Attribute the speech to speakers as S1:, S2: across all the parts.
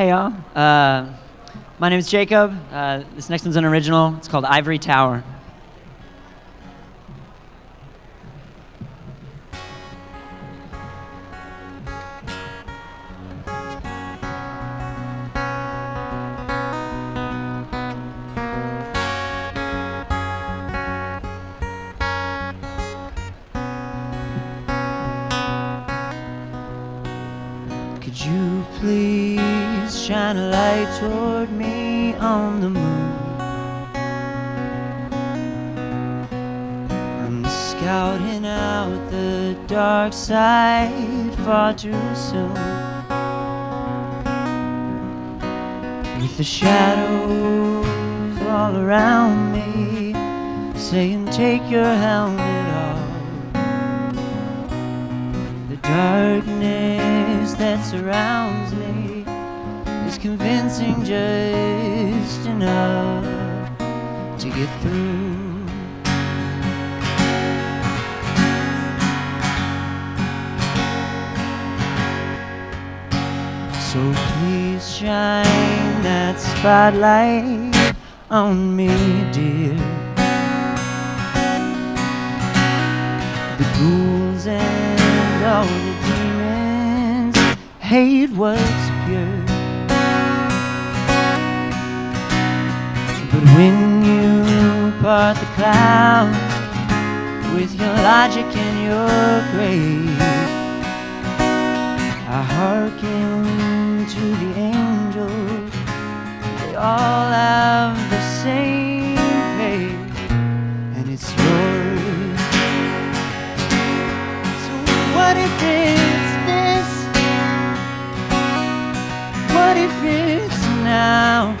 S1: Hey y'all. Uh, my name is Jacob. Uh, this next one's an original. It's called Ivory Tower. Too soon. With the shadows all around me, saying, Take your helmet off. The darkness that surrounds me is convincing just enough spotlight on me, dear. The ghouls and all the demons hate what's pure. But when you part the clouds with your logic and your grace, I hearken to the angels. All have the same faith, and it's yours. So what if it's this? What if it's now?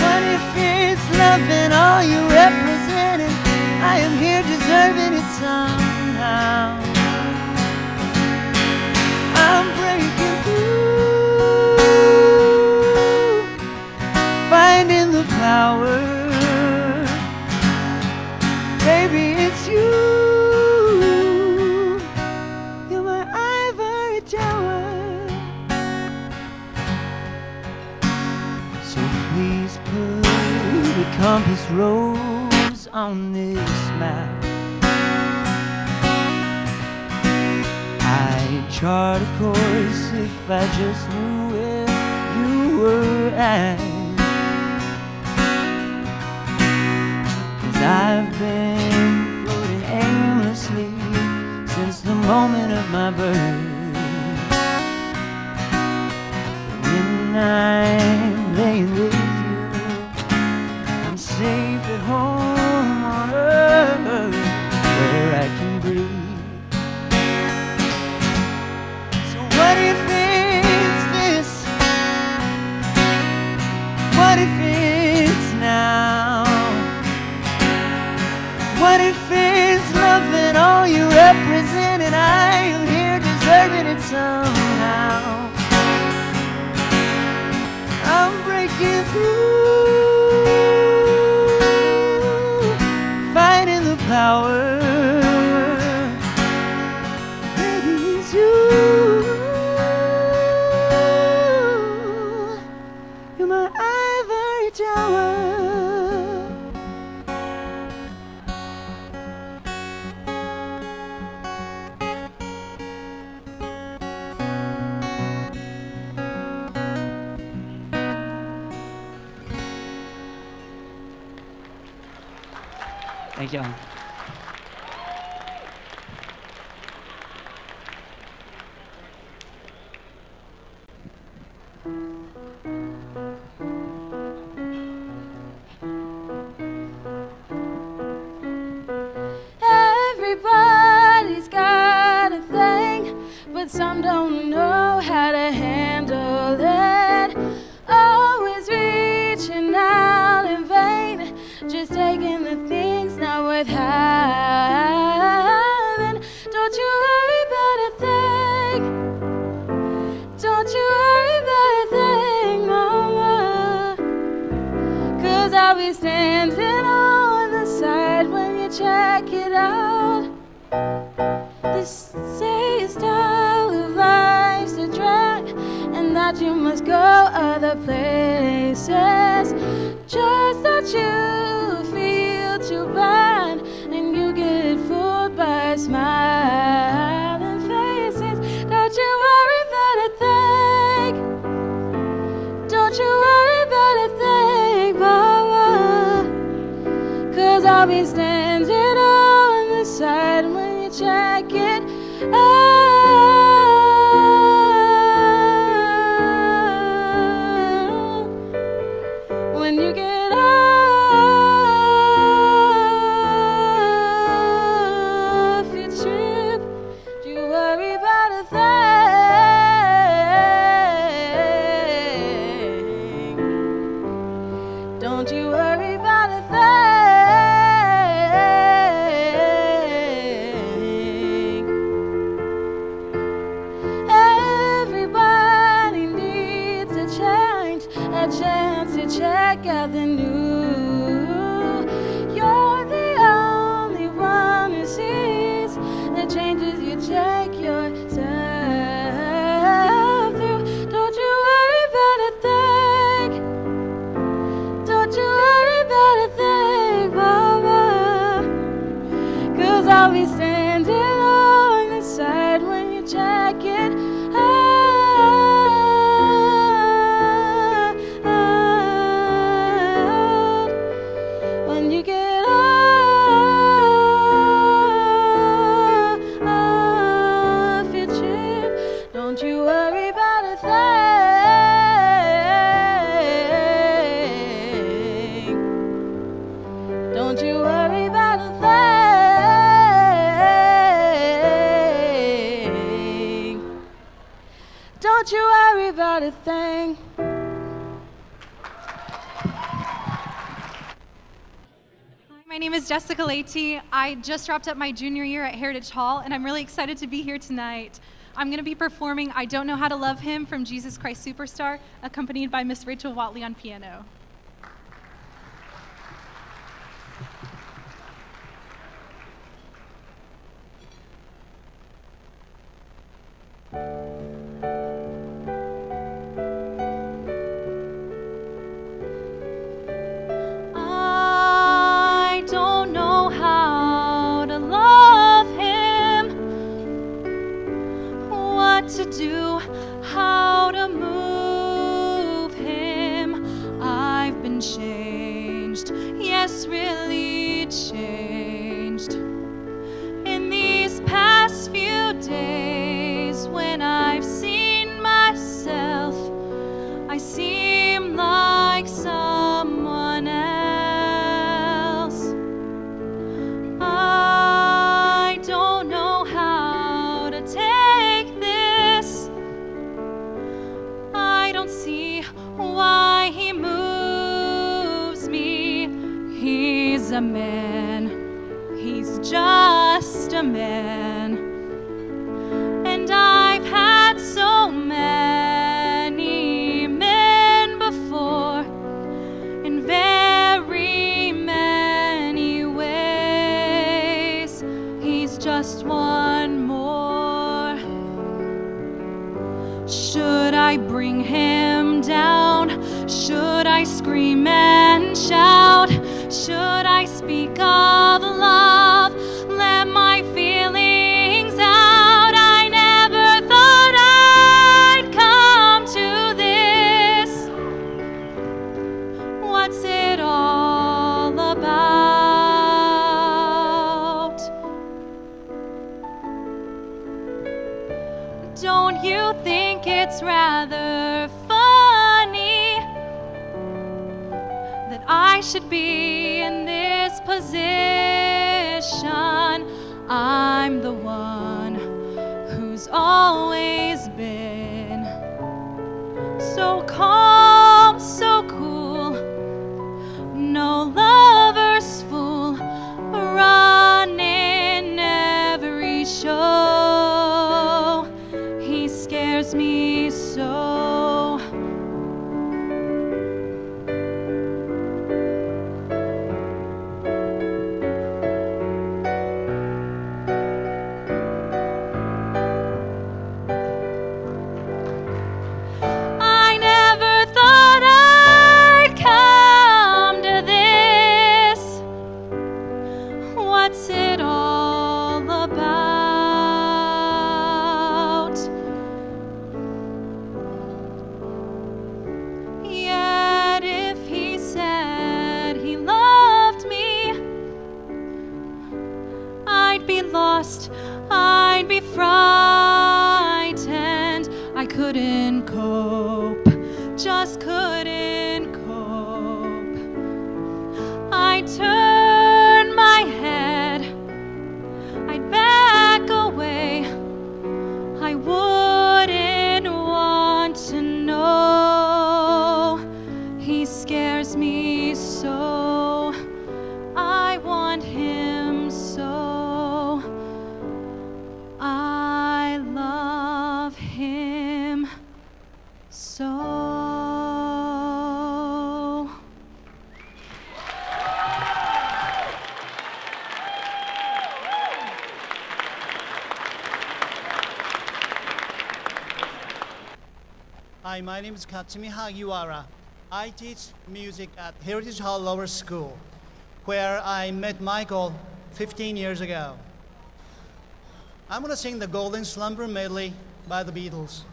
S1: What if it's love and all you represent? I am here deserving it power. Baby, it's you. You're my ivory tower. So please put a compass rose on this map. I'd chart a course if I just knew where you were at. I've been floating aimlessly since the moment of my birth. When I'm laying with
S2: of
S3: his name. I just wrapped up my junior year at Heritage Hall, and I'm really excited to be here tonight. I'm going to be performing I Don't Know How to Love Him from Jesus Christ Superstar, accompanied by Miss Rachel Watley on piano.
S4: name is Katsumi Hagiwara. Uh, I teach music at Heritage Hall Lower School, where I met Michael 15 years ago. I'm going to sing the Golden Slumber Medley by the Beatles.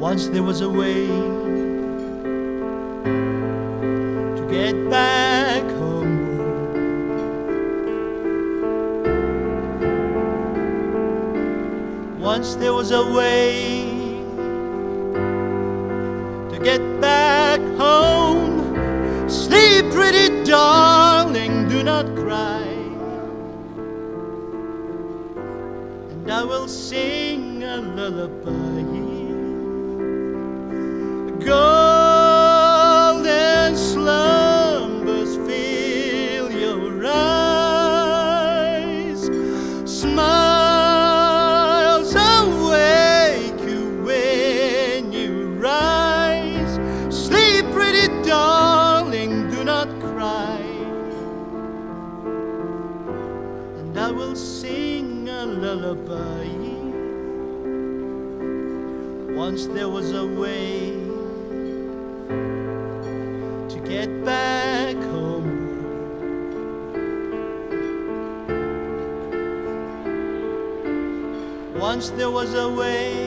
S4: Once there was a way Once there was a way to get back home. Sleep, pretty darling, do not cry. And I will sing a lullaby. Go. once there was a way.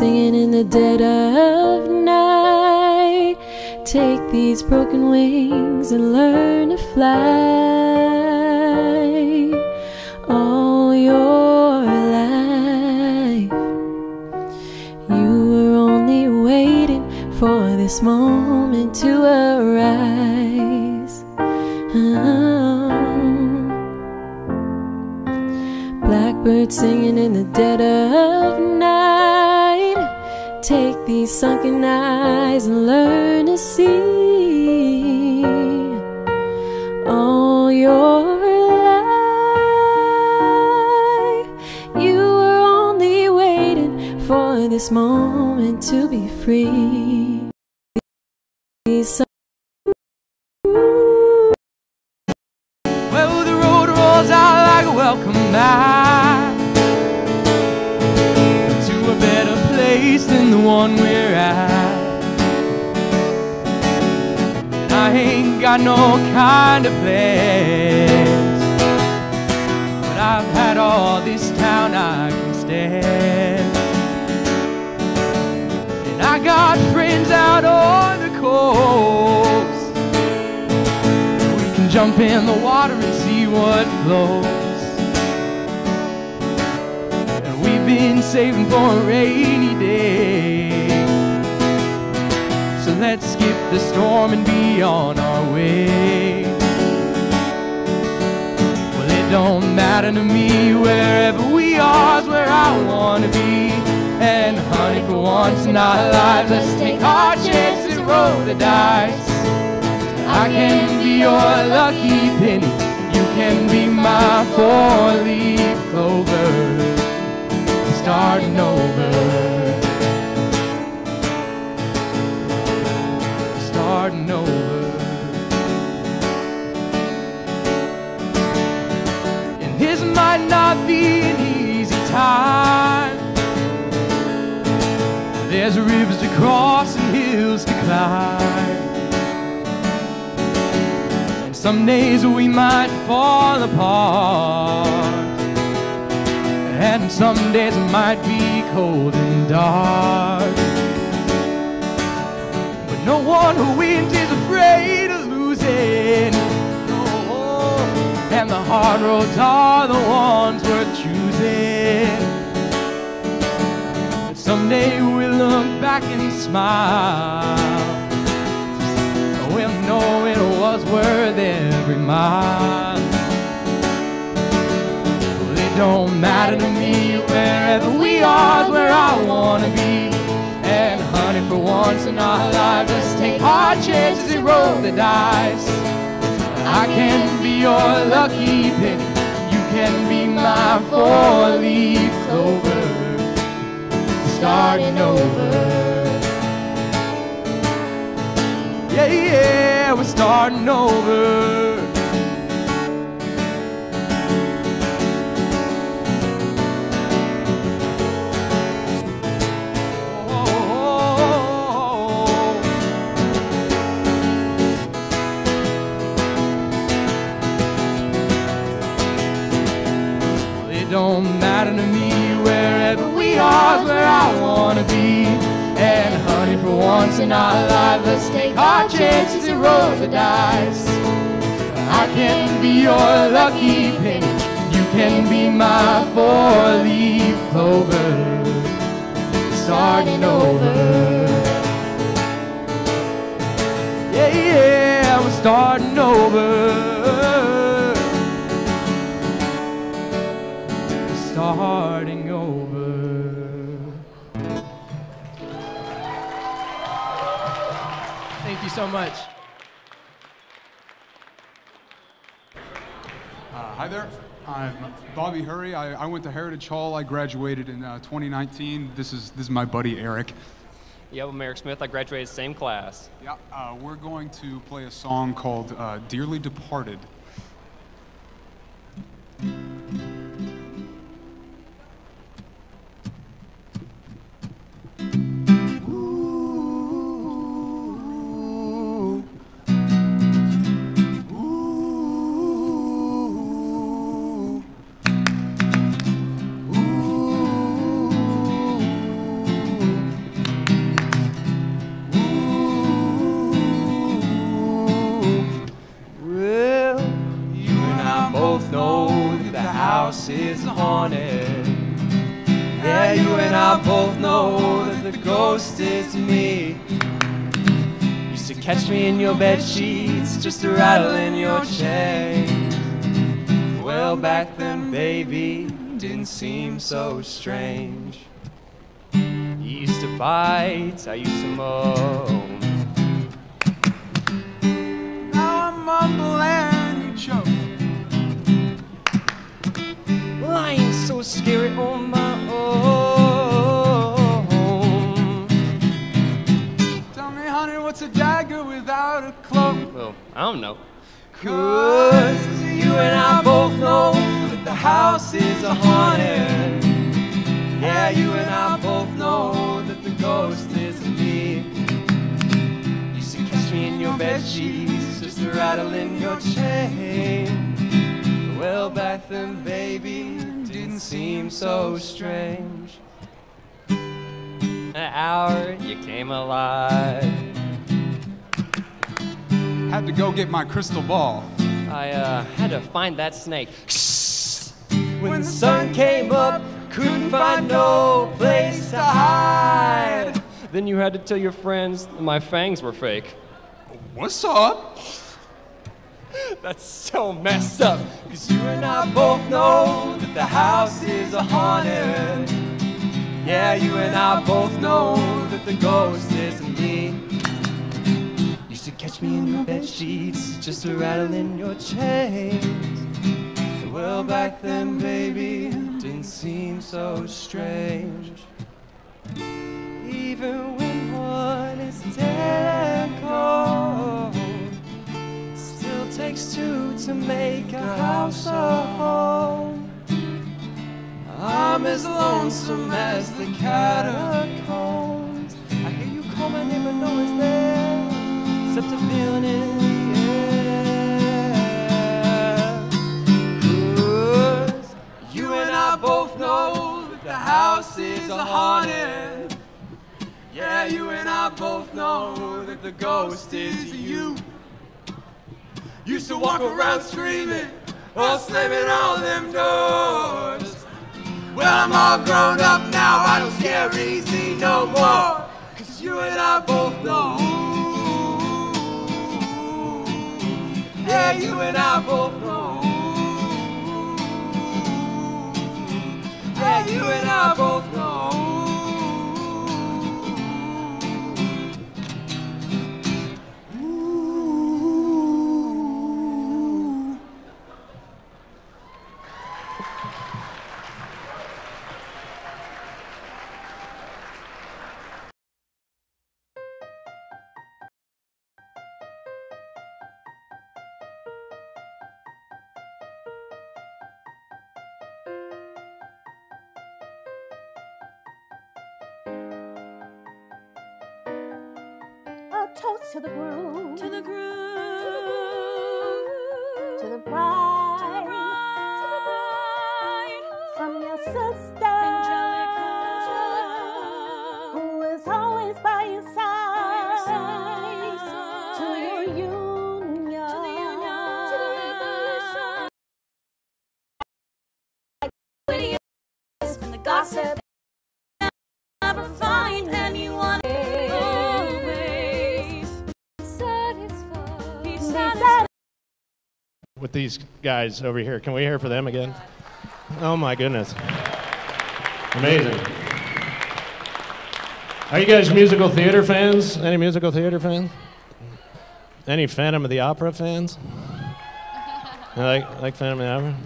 S5: singing. The
S6: dice. I can be your lucky penny. You can be my four-leaf clover. Starting over. Starting over. And this might not be an easy time. There's rivers to cross to climb. And some days we might fall apart. And some days it might be cold and dark. But no one who wins is afraid of losing. No. And the hard roads are the ones worth choosing. Someday we'll look back and smile. We'll know it was worth every mile. Well, it don't matter to me wherever we are, where I wanna be. And honey, for once in our lives, let's take our chances and roll the dice. I can be your lucky penny. You can be my four-leaf clover. Starting over. Yeah, yeah, we're starting over. Once in our lives, let's take our chances and roll the dice. I can be your lucky penny. You can be my four-leaf clover. Starting over. Yeah, yeah, we're starting over. starting you so much.
S7: Uh, hi there. I'm Bobby Hurry. I, I went to Heritage Hall. I graduated in uh, 2019. This is this is my buddy Eric.
S8: Yeah, I'm Eric Smith. I graduated same class.
S7: Yeah, uh, we're going to play a song called uh, "Dearly Departed."
S6: Is haunted. Yeah, you and I both know that the ghost is me. Used to catch me in your bed sheets just to rattle in your chain. Well, back then, baby, didn't seem so strange. You used to bite, I used to moan. Now I'm mumbling, you choke. So scary on my own.
S7: Tell me, honey, what's a
S1: dagger without a cloak.
S8: Well, I don't know.
S1: Cause you and I both know that the house is a haunted. Yeah, you and I both know that the ghost is me. You to catch me in your bed sheets, just a rattle in your chain. Well, back then, baby, didn't seem so strange.
S8: An hour, you came alive.
S7: Had to go get my crystal ball.
S8: I uh, had to find that snake.
S1: When the sun came up, couldn't find no place to hide.
S8: Then you had to tell your friends that my fangs were fake.
S7: What's up?
S8: That's so messed up.
S1: Cause you and I both know that the house is a haunted. Yeah, you and I both know that the ghost isn't me. Used to catch me in your bed sheets, just a rattle in your chains. Well, back then, baby, didn't seem so strange. Even when one is dead and cold, still takes two to make a house a home. I'm as lonesome as the catacombs. I hear you call my name, but no one's there, except a feeling in the air. 'Cause you and I both know that the house is a haunted. Yeah, you and I both know that the ghost is you. Used to walk around screaming, while slamming all them doors. Well, I'm all grown up now, I don't scare easy no more. Cause you and I both know. Yeah, you and I both know. Yeah, you and I both know.
S9: The groom.
S10: With these guys over here. Can we hear for them again? Oh my goodness. Amazing. Are you guys musical theater fans? Any musical theater fans? Any Phantom of the Opera fans? You like, like Phantom of the Opera?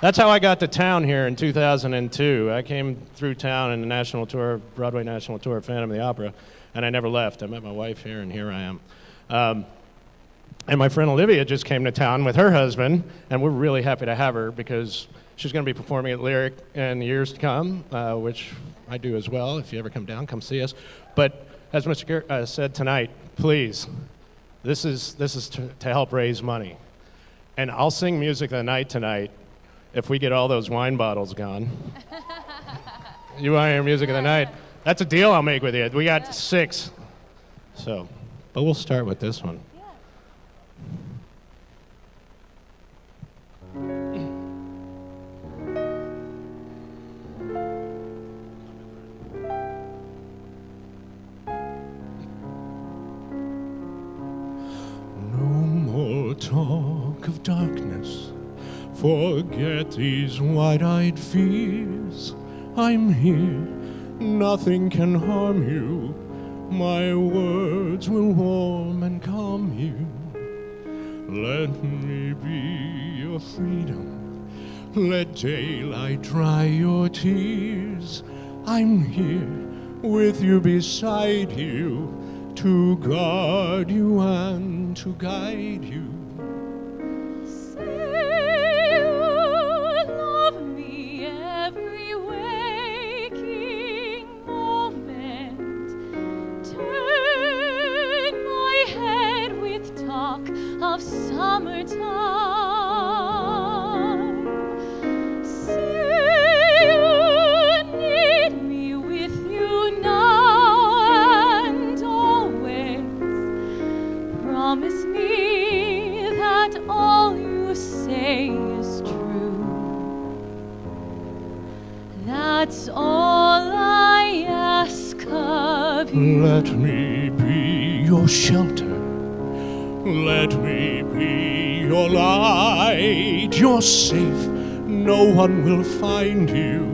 S10: That's how I got to town here in 2002. I came through town in the national tour, Broadway national tour of Phantom of the Opera, and I never left. I met my wife here, and here I am. Um, and my friend Olivia just came to town with her husband, and we're really happy to have her because she's going to be performing at Lyric in years to come, uh, which I do as well. If you ever come down, come see us. But as Mr. Gar- uh, said tonight, please, this is, this is to, to help raise money. And I'll sing music of the night tonight if we get all those wine bottles gone. you want to hear music of the night? That's a deal I'll make with you. We got six. So, but we'll start with this one. Talk of darkness. Forget these wide eyed fears. I'm here, nothing can harm you. My words will warm and calm you. Let me be your freedom. Let daylight dry your tears. I'm here with you beside you.
S11: to guard you and to guide you.
S3: Of summertime. Say you need me with you now and always. Promise me that all you say is true. That's all I ask of you.
S11: Let me be your shelter. Let me your light. You're safe. No one will find you.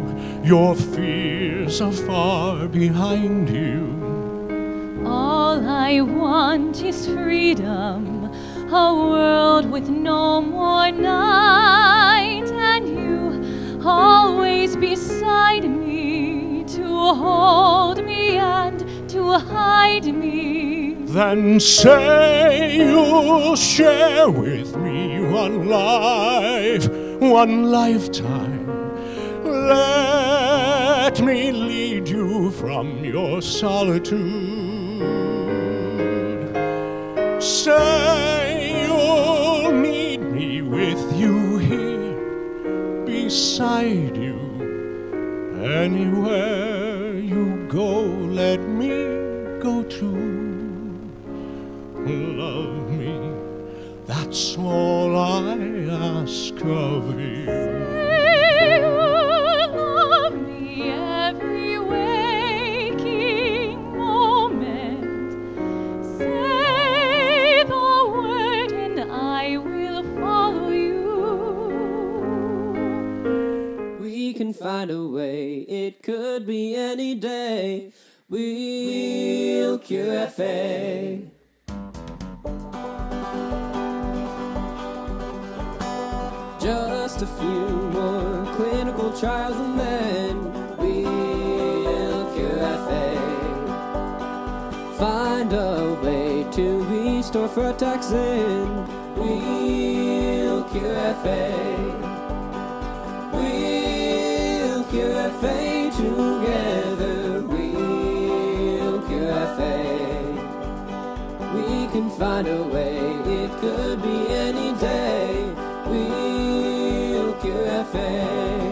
S11: Your fears are far behind you.
S3: All I want is freedom, a world with no more night, and you always beside me to hold me and to hide me.
S11: Then say you'll share with me one life, one lifetime. Let me lead you from your solitude. Say you'll need me with you here, beside you. Anywhere that's all I ask of you.
S3: Say me every waking moment. Say the word and I will follow you.
S12: We can find a way, it could be any day. We'll cure Just a few more clinical trials and then we'll cure FA. Find a way to restore frataxin. We'll cure FA. We'll cure FA together. We'll cure FA. We can find a way, it could be any day. We'll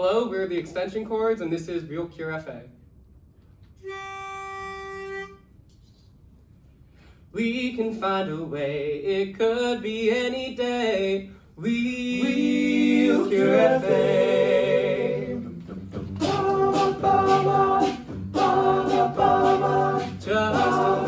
S12: Hello, we're the Extension Chords, and this is Real Cure FA. We can find a way, it could be any day. We Real Cure FA. Just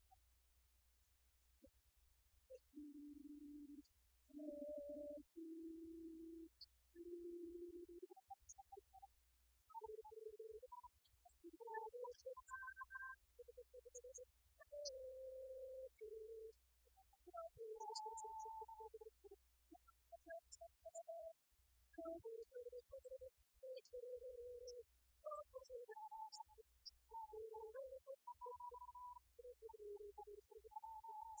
S12: La manifestación inició cerca de las 11:00 hora local (UTC +1) en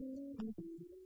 S12: Thank you.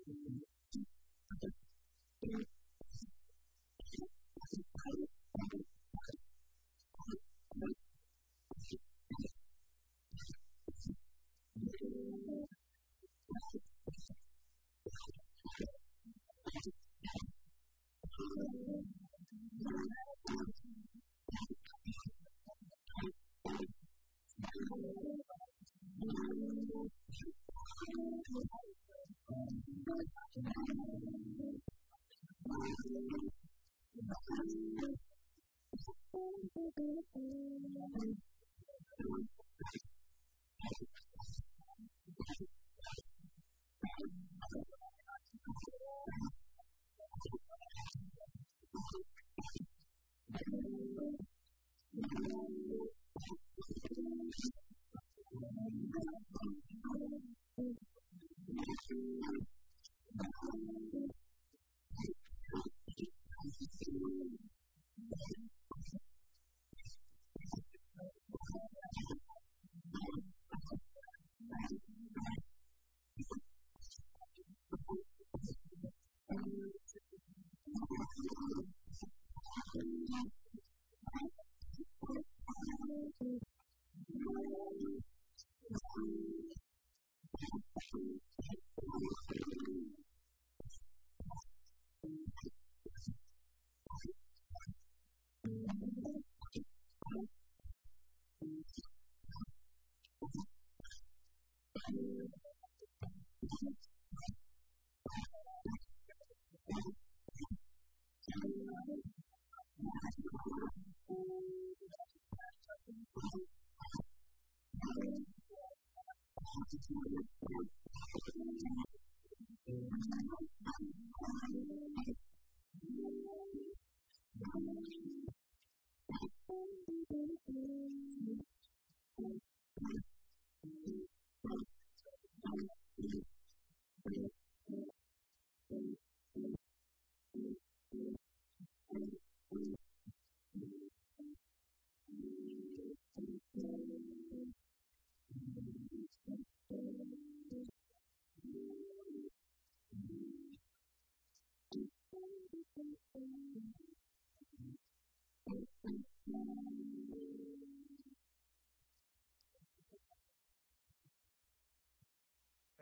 S12: Hey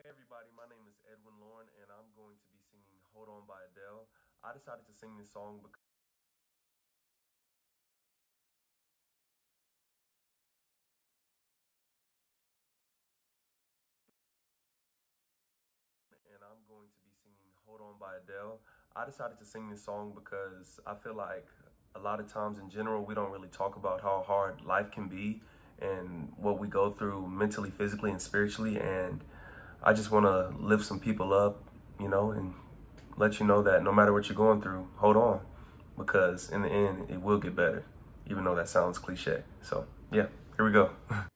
S12: everybody, my name is Edwin Lauren and I'm going to be
S9: singing
S1: Hold On by Adele. I decided to sing this song because and I'm going to be singing Hold On by Adele. I decided to sing this song because I feel like a lot of times in general, we don't really talk about how hard life can be and what we go through mentally, physically, and spiritually. And I just want to lift some people up, you know, and let you know that no matter what you're going through, hold on because in the end, it will get better, even though that sounds cliche. So, yeah, here we go.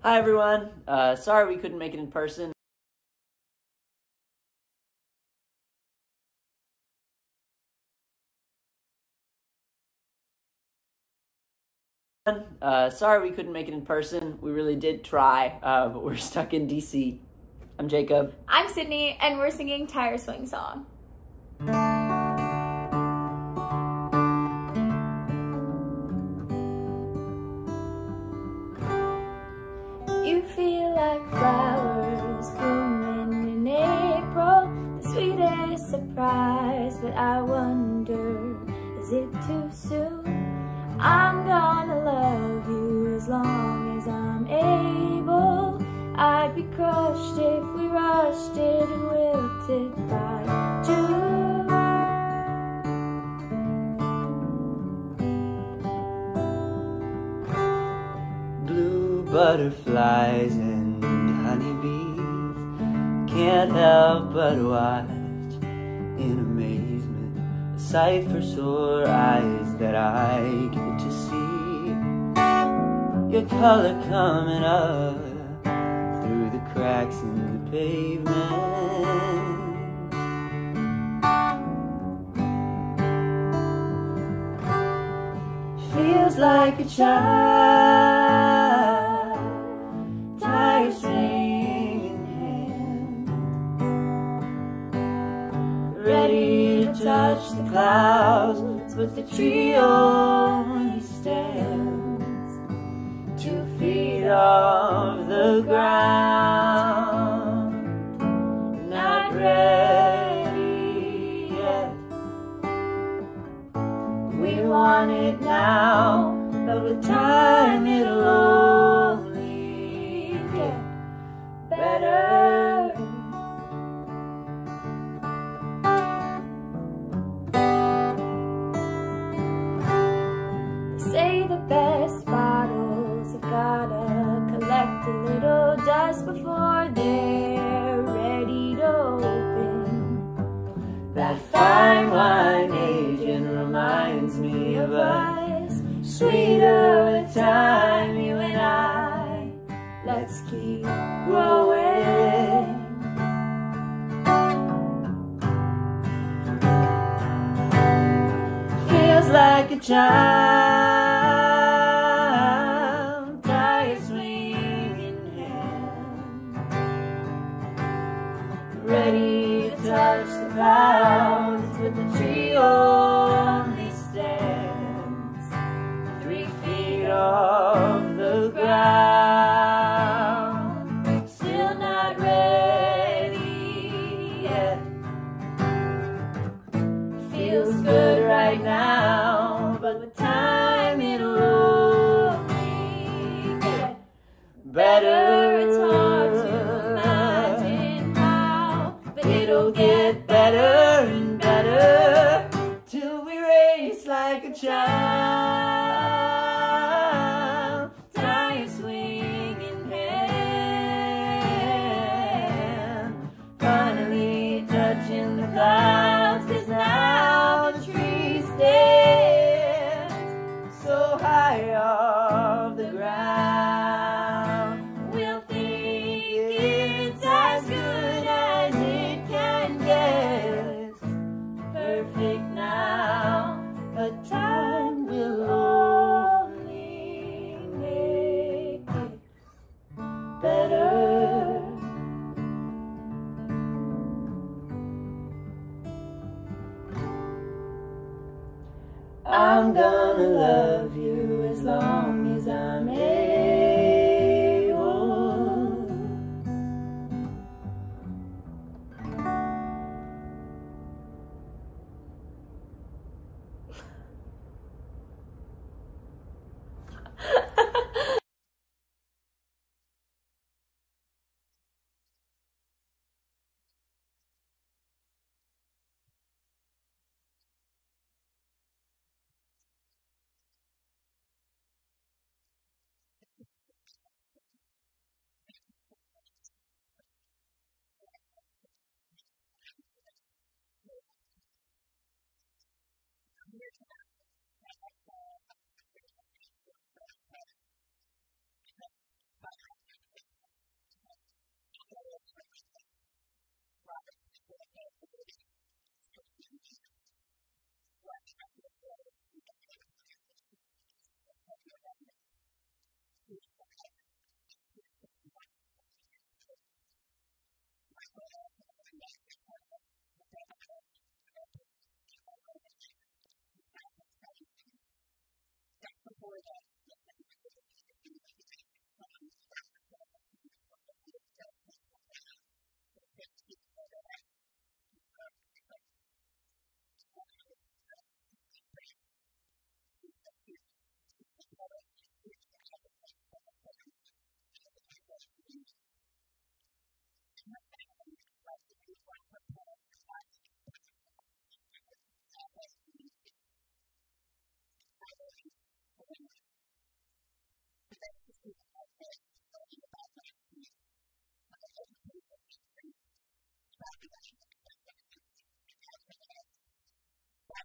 S1: Hi, everyone. Uh, sorry we couldn't make it in person. Uh, sorry we couldn't make it in person. We really did try, uh, but we're stuck in DC. I'm Jacob.
S13: I'm Sydney, and we're singing Tire Swing Song. But I wonder, is it too soon? I'm gonna love you as long as I'm able. I'd be crushed if we rushed it and wilted by June.
S1: Blue butterflies and honeybees can't help but watch sight for sore eyes that I get to see. Your color coming up through the cracks in the pavement. Feels like a child, tire swinging hand, ready to touch clouds, but the tree only stands two feet off the ground. Not ready yet. We want it now, but with time it'll only get better.
S13: Before they're ready to open.
S1: That fine wine agent reminds me of us. Sweeter with time, you and I. Let's keep growing. Feels like a child, gonna love you as long as I'm able. for that.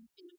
S1: empty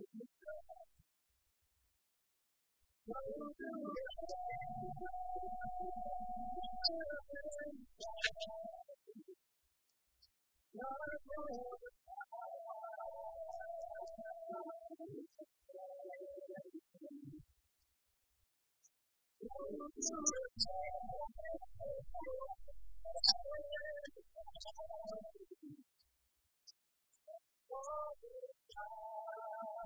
S1: Oh,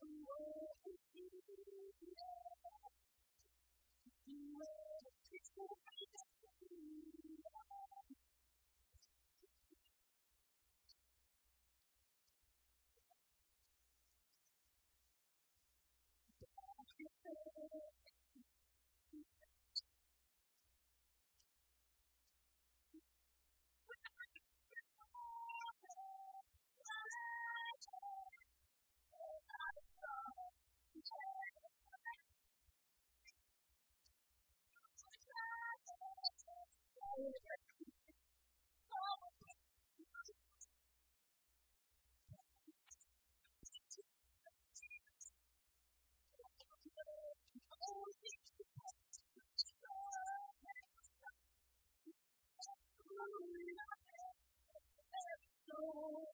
S1: Thank you.
S4: Oh.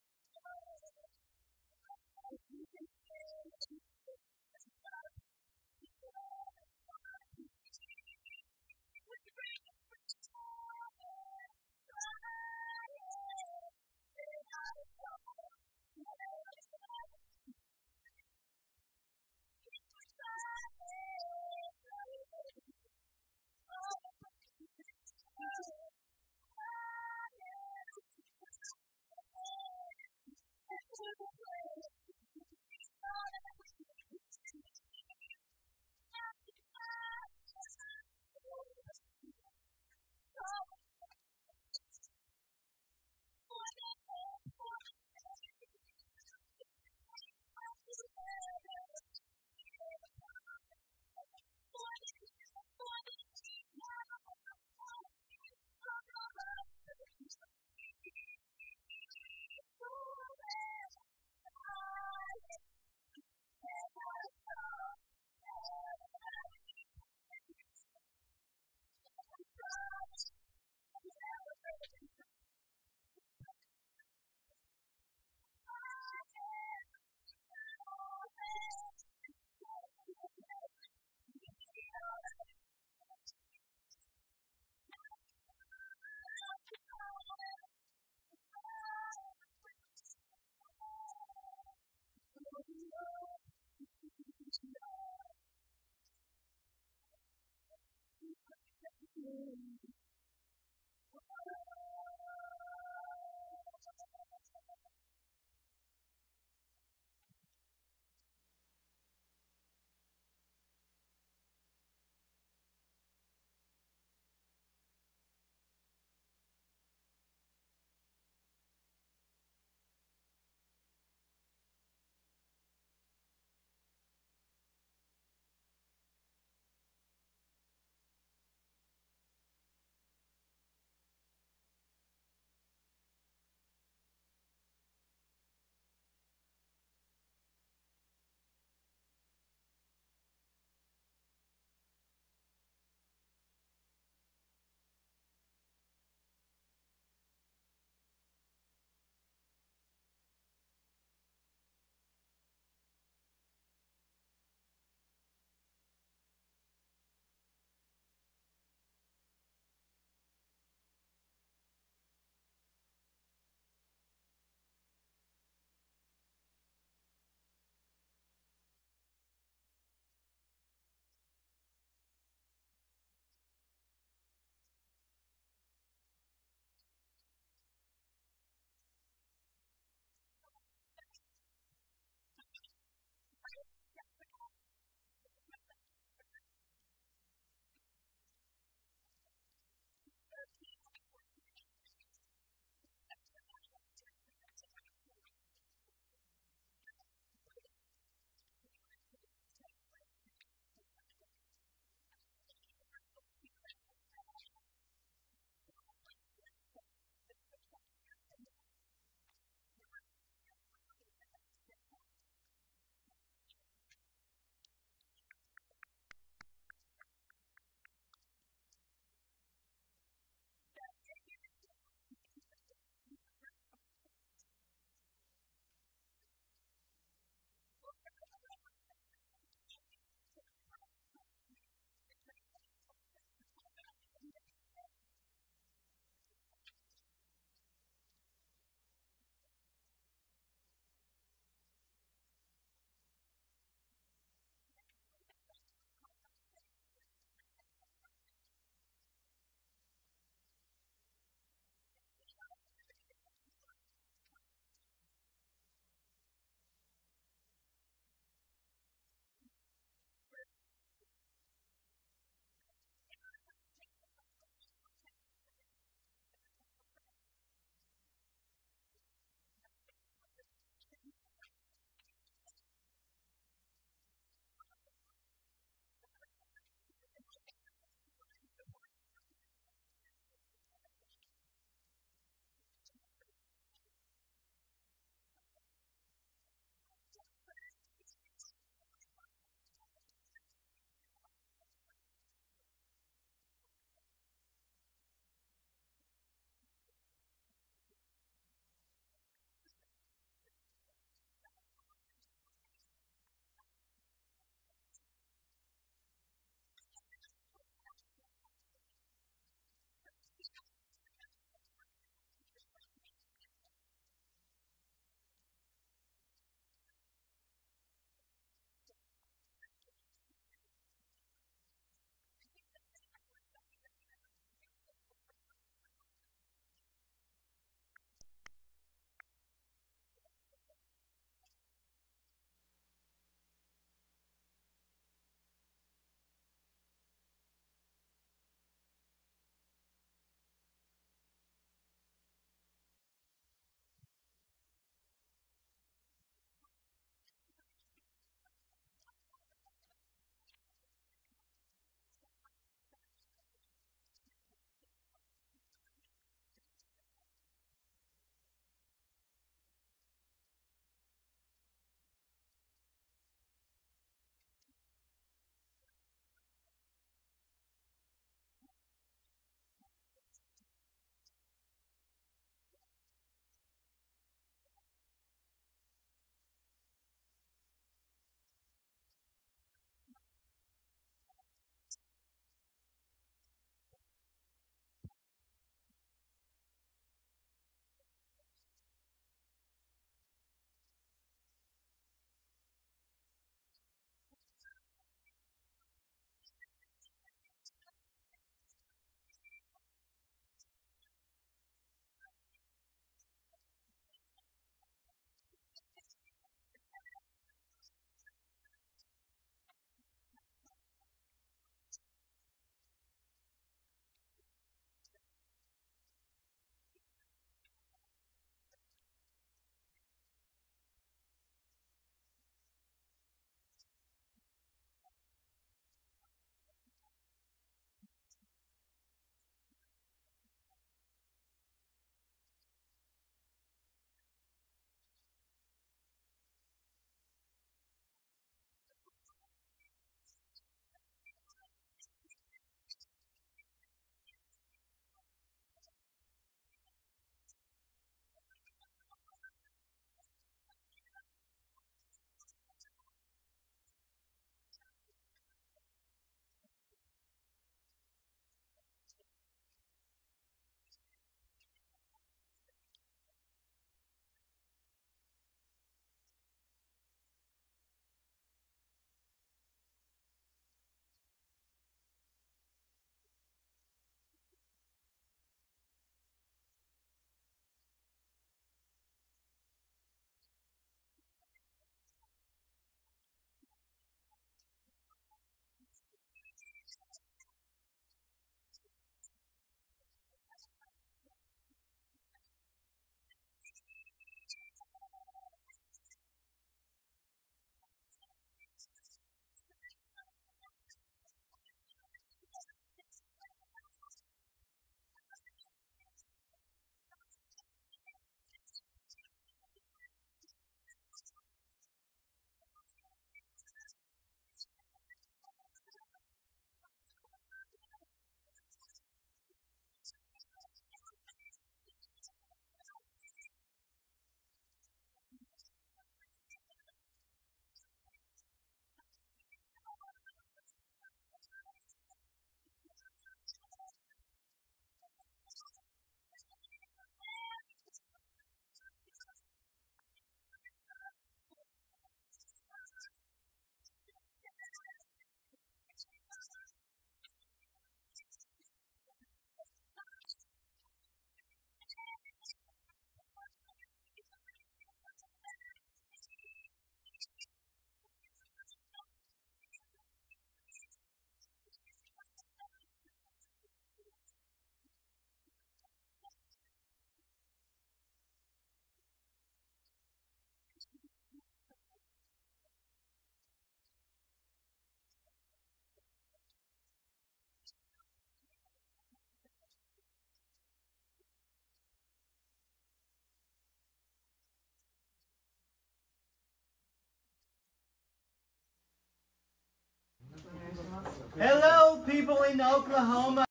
S4: People in Oklahoma.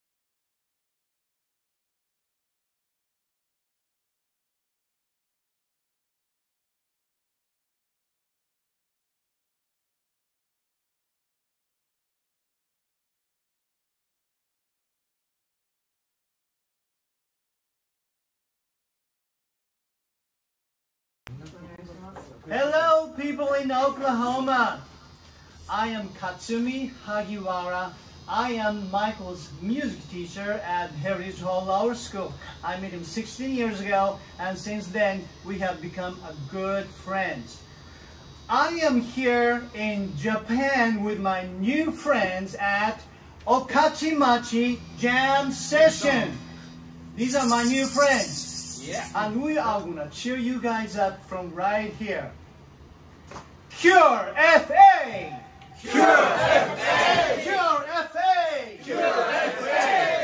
S4: Hello, people in Oklahoma. I am Katsumi Hagiwara. I am Michael's music teacher at Heritage Hall Lower School. I met him 16 years ago, and since then we have become a good friends. I am here in Japan with my new friends at Okachimachi Jam Session. These are my new friends.
S6: Yeah.
S4: And we are gonna cheer you guys up from right here. Cure FA! Cure FA! Cure FA! Cure FA! Cure FA!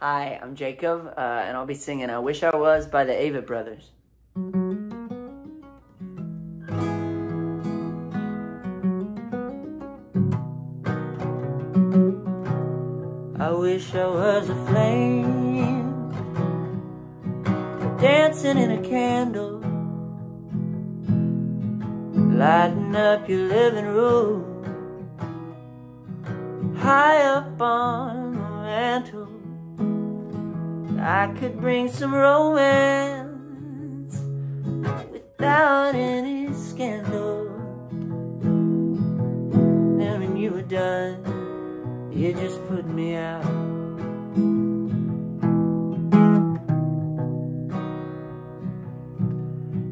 S1: Hi, I'm Jacob, uh, and I'll be singing I Wish I Was by the Avett Brothers. I wish I was a flame dancing in a candle, lighting up your living room, high up on the mantle. I could bring some romance without any scandal. And when you were done, you just put me out.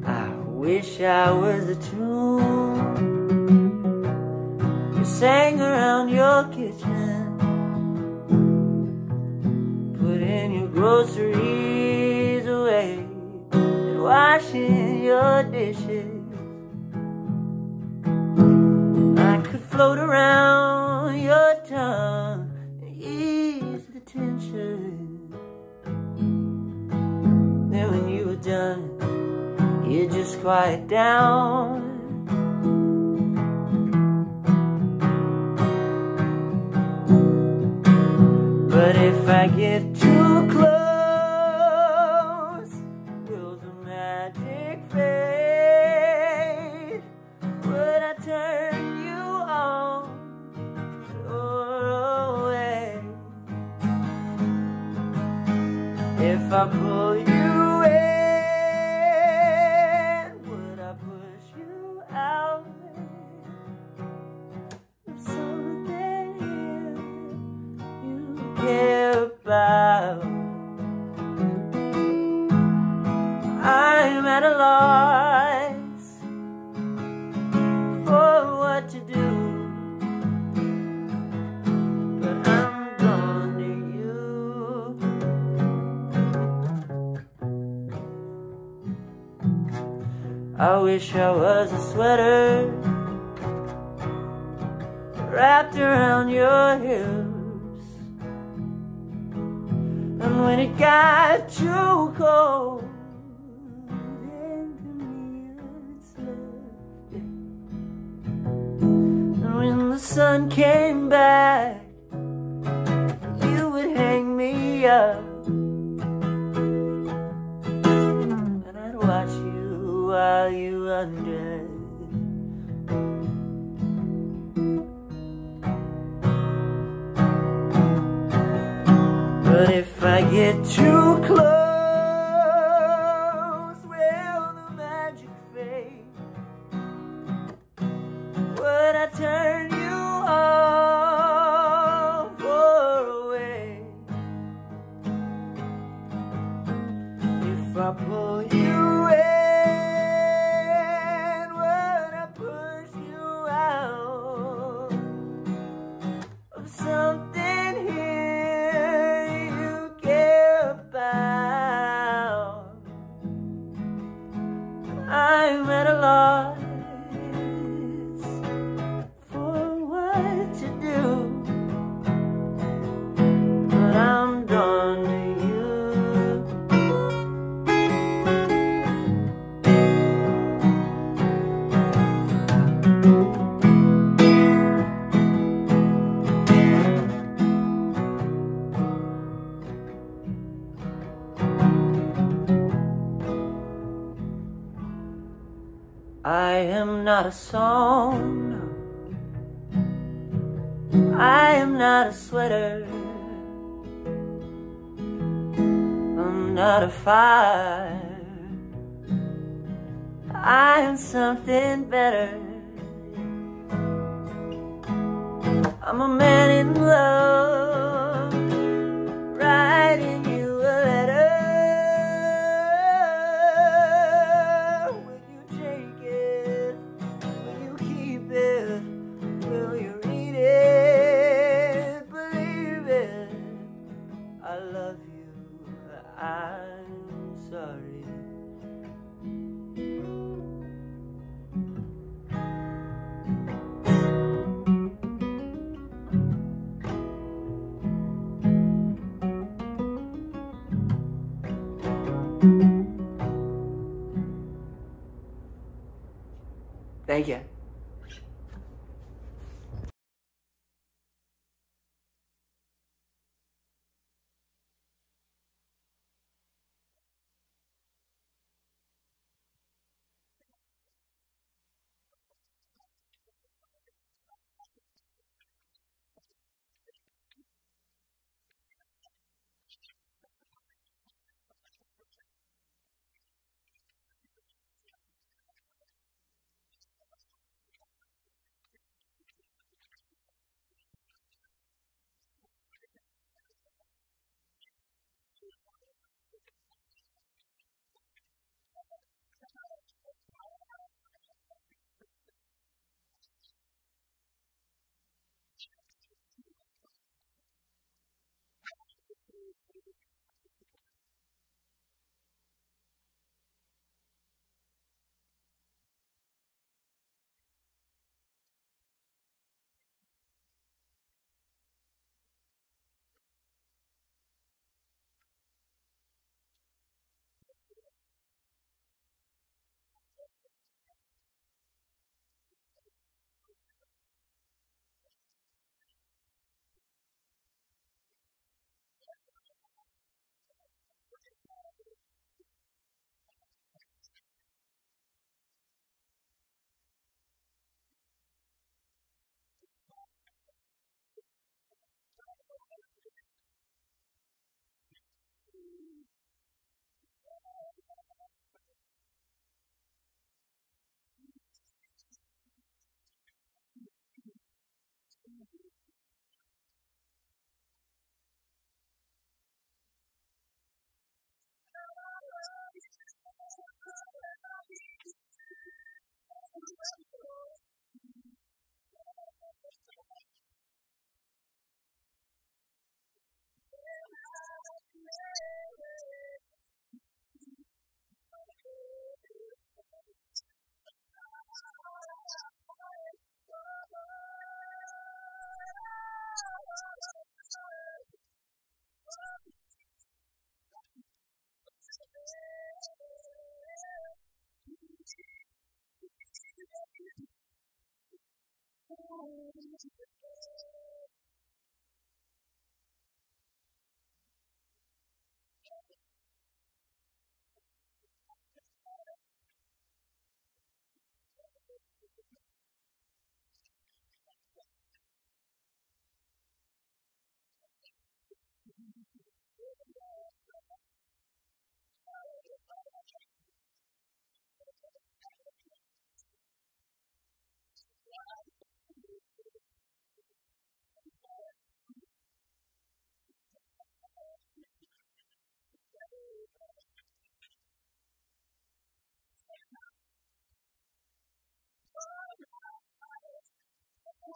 S1: I wish I was a tune you sang around your kitchen, groceries away and washing your dishes. I could float around your tongue and ease the tension. Then when you were done, you just quiet down. But if I get too close, will the magic fade? Would I turn you on or away? If I pull wish I was a sweater wrapped around your hips. And when it got too cold. And when the sun came back, you would hang me up. You undressed. But if I get too close, something better. I'm a man in love,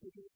S14: to be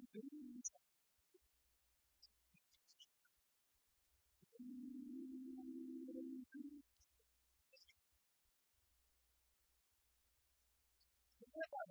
S14: about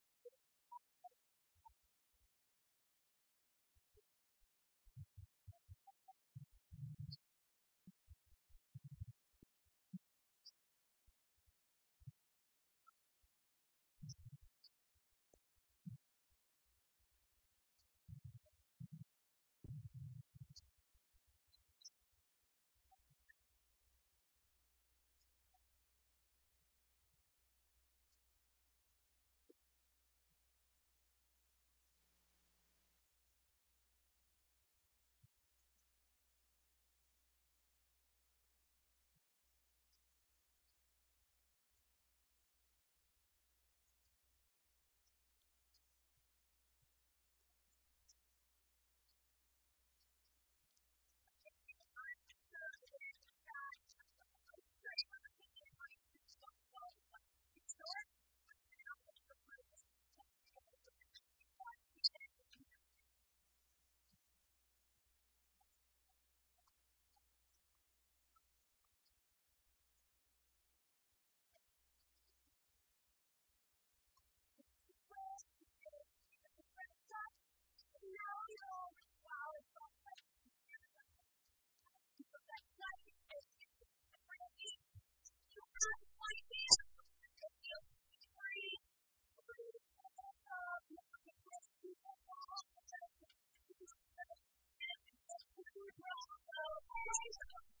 S14: Jesus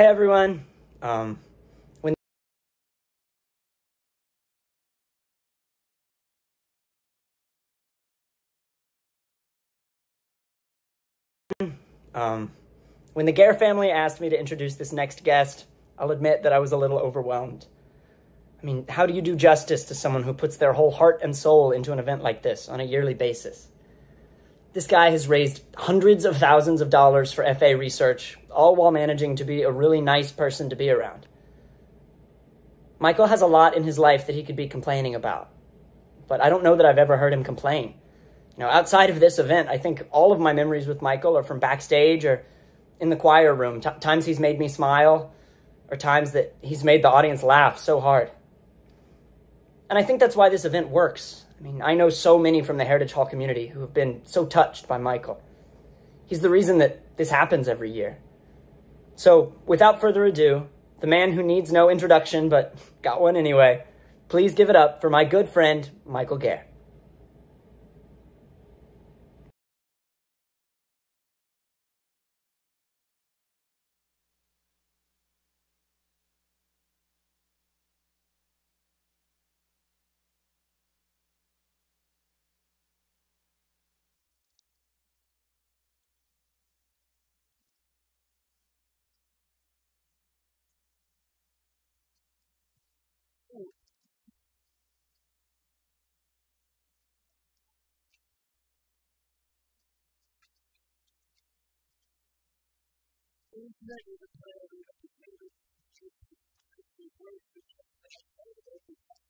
S15: Hey everyone. Um, when um, when the Gehr family asked me to introduce this next guest, I'll admit that I was a little overwhelmed. I mean, how do you do justice to someone who puts their whole heart and soul into an event like this on a yearly basis? This guy has raised hundreds of thousands of dollars for FA research, all while managing to be a really nice person to be around. Michael has a lot in his life that he could be complaining about, but I don't know that I've ever heard him complain. You know, outside of this event, I think all of my memories with Michael are from backstage or in the choir room. T- times he's made me smile, or times that he's made the audience laugh so hard. And I think that's why this event works. I mean, I know so many from the Heritage Hall community who have been so touched by Michael. He's the reason that this happens every year. So, without further ado, the man who needs no introduction but got one anyway, please give it up for my good friend, Michael Gehr. is negative, it's negative, it's negative, it's negative, it's negative, it's negative,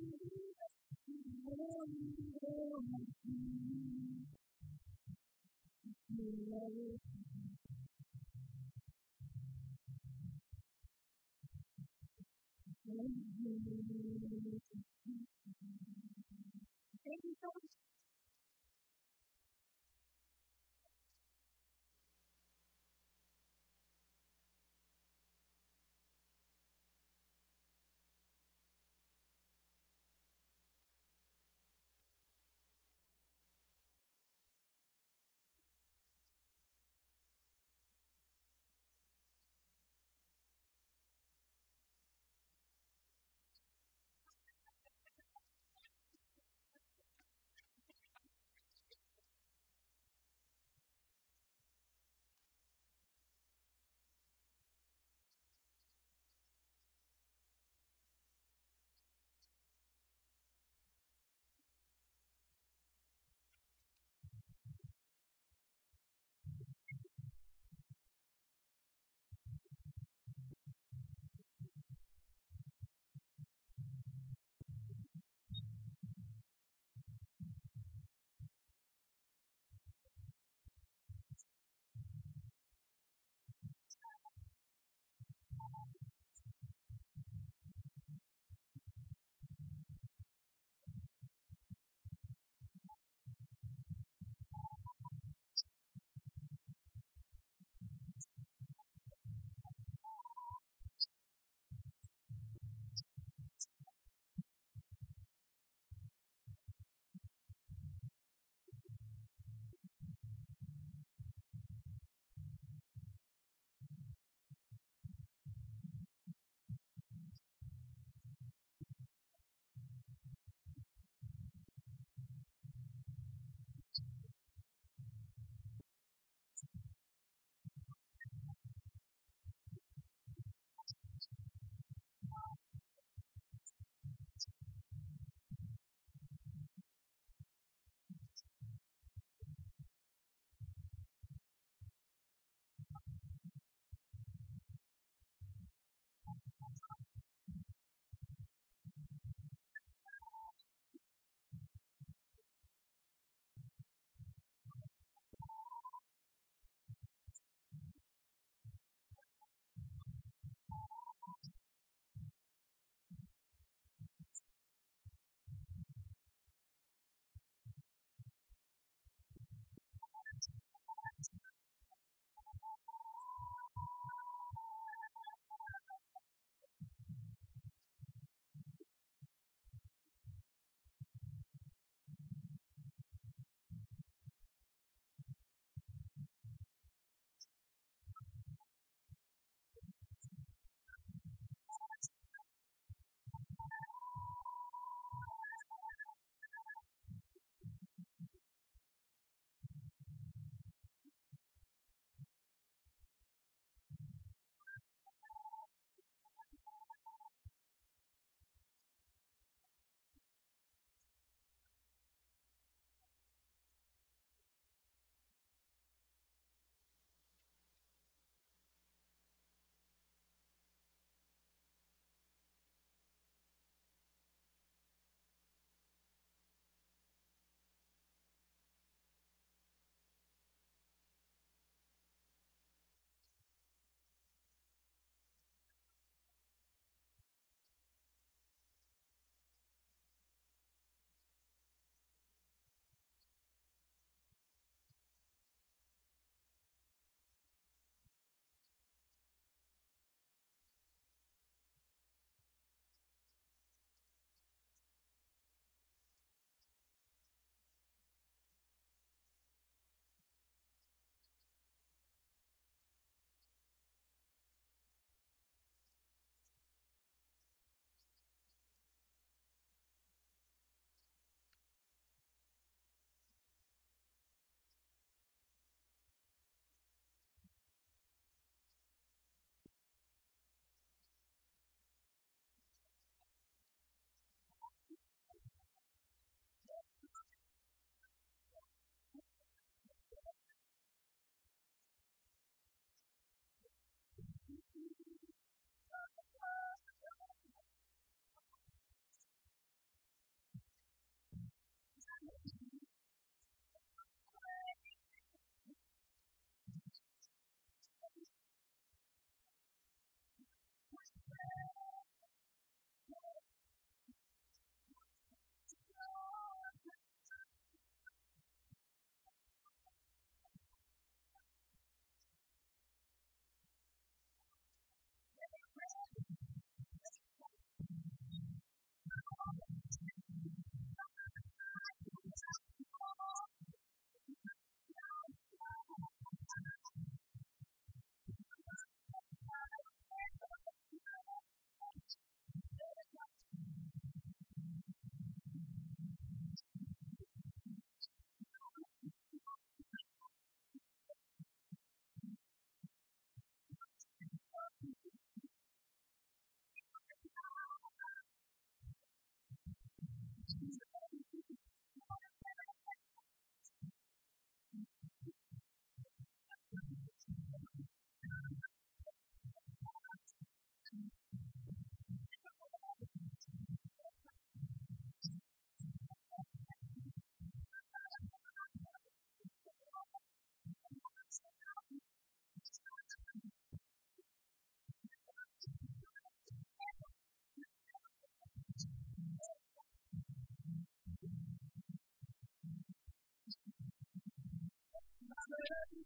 S15: Thank you.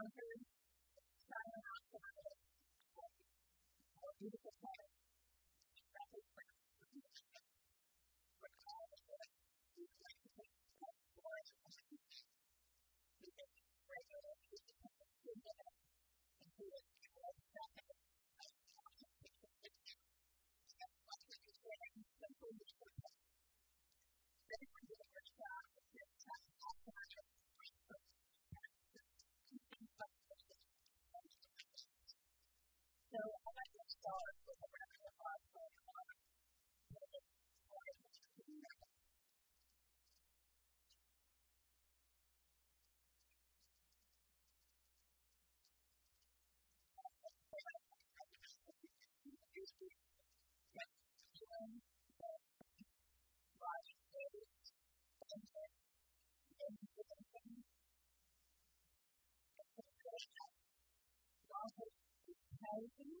S15: okay. housing.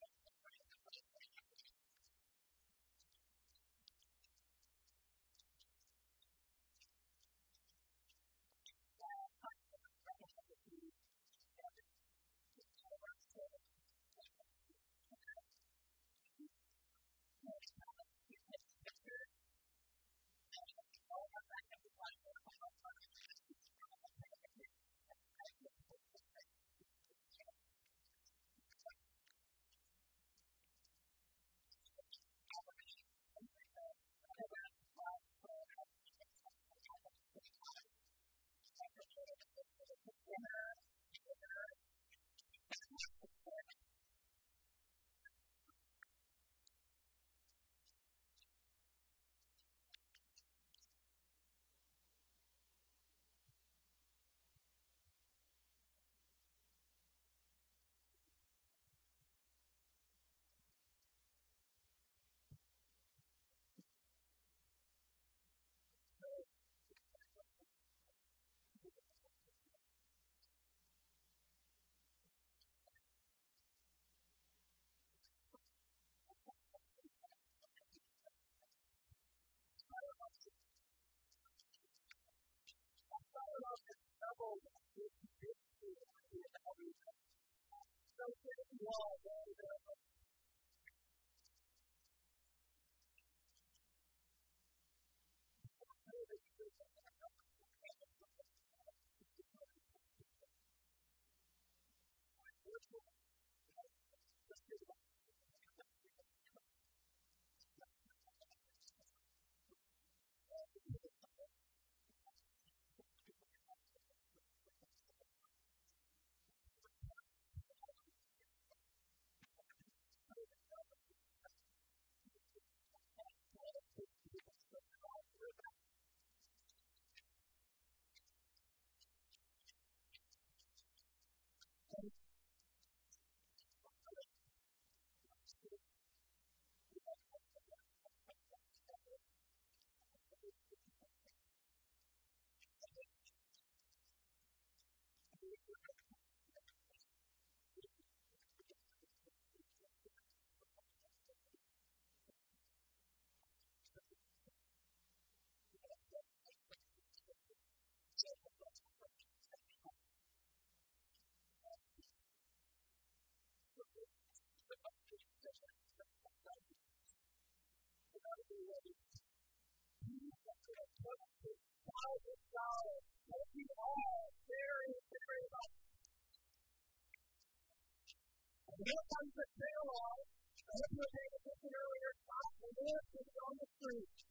S15: So,
S14: Here comes the. I hope you were paying attention earlier. Lift is on the street.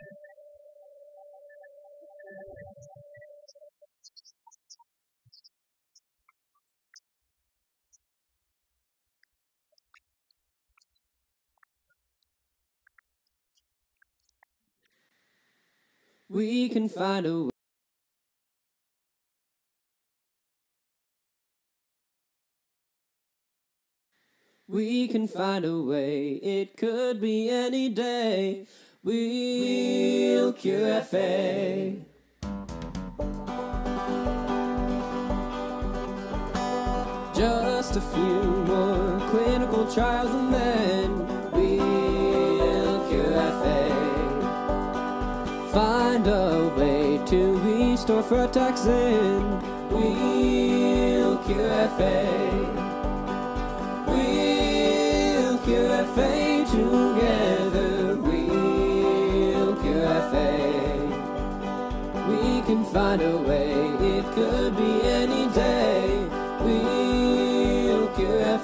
S12: we can find a way. We can find a way, it could be any day. We'll cure FA. Just a few more clinical trials and then to restore frataxin. We'll cure FA. We'll cure FA together. We'll cure FA. We can find a way, it could be any day. We'll cure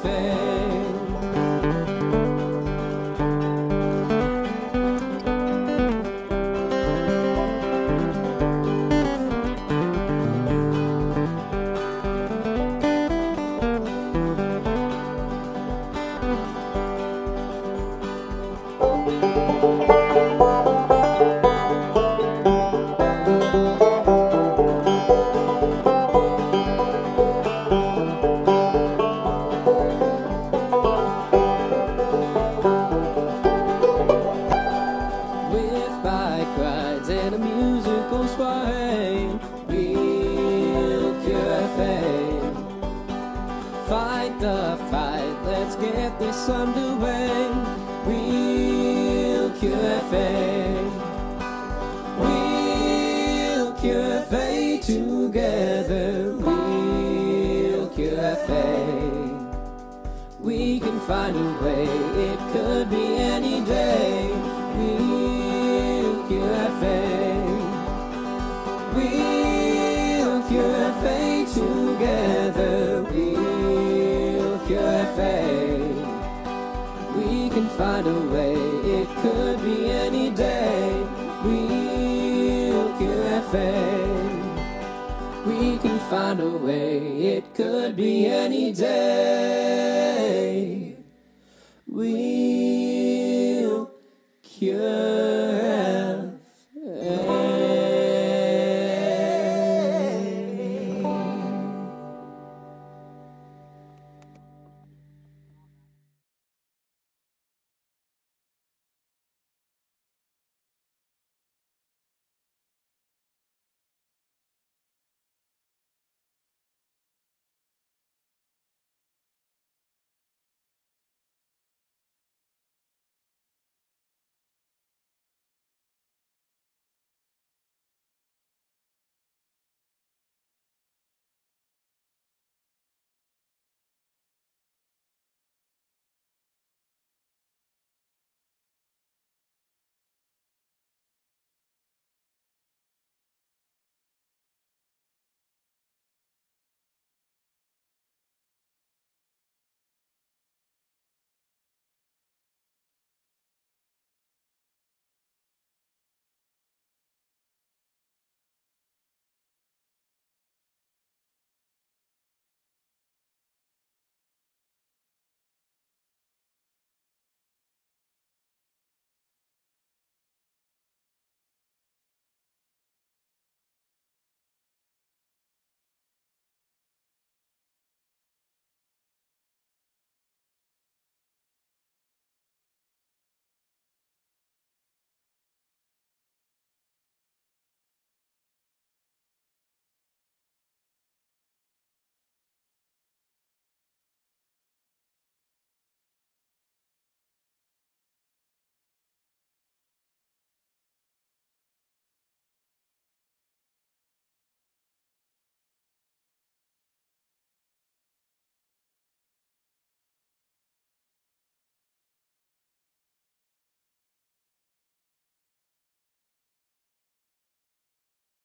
S12: find a way, it could be any day. We'll fate. We'll fate together. We'll cure FA. We can find a way, it could be any day. We'll cure FA. We can find a way, it could be any day.